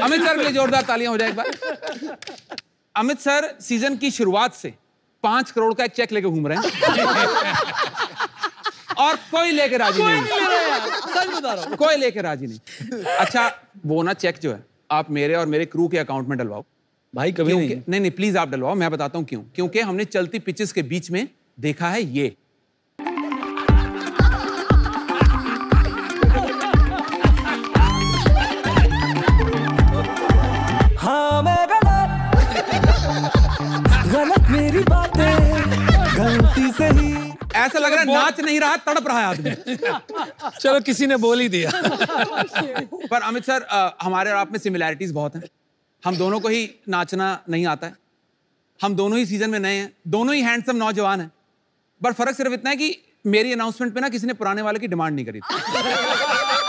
Amit sir के लिए जोरदार तालियाँ हो जाए एक बार। अमित सर सीज़न की शुरुआत से पाँच करोड़ का एक चेक लेके घूम रहे हैं। और कोई लेके राज़ी नहीं। सच बता रहा हूँ। कोई लेके राज़ी नहीं। अच्छा वो ना चेक जो है आप मेरे और मेरे क्रू के अकाउंट में डलवाओ। भाई कभी नहीं। नहीं नहीं प्लीज़ आप डलवाओ मैं बताता हूँ क्यों। क्योंकि हमने चलती पिचेस के बीच में देखा है ये। गलत मेरी बातें गलती से ही। ऐसा लग रहा है नाच नहीं रहा तड़प रहा है आदमी। चलो किसी ने बोल ही दिया। पर अमित सर हमारे और आप में सिमिलैरिटीज बहुत हैं। हम दोनों को ही नाचना नहीं आता है। हम दोनों ही सीज़न में नए हैं। दोनों ही हैंडसम नौजवान हैं। पर फ़र्क सिर्फ़ इतना है कि मेरी अनाउंसमेंट पे ना किसी ने पुराने वाले की डिमांड नहीं करी थी।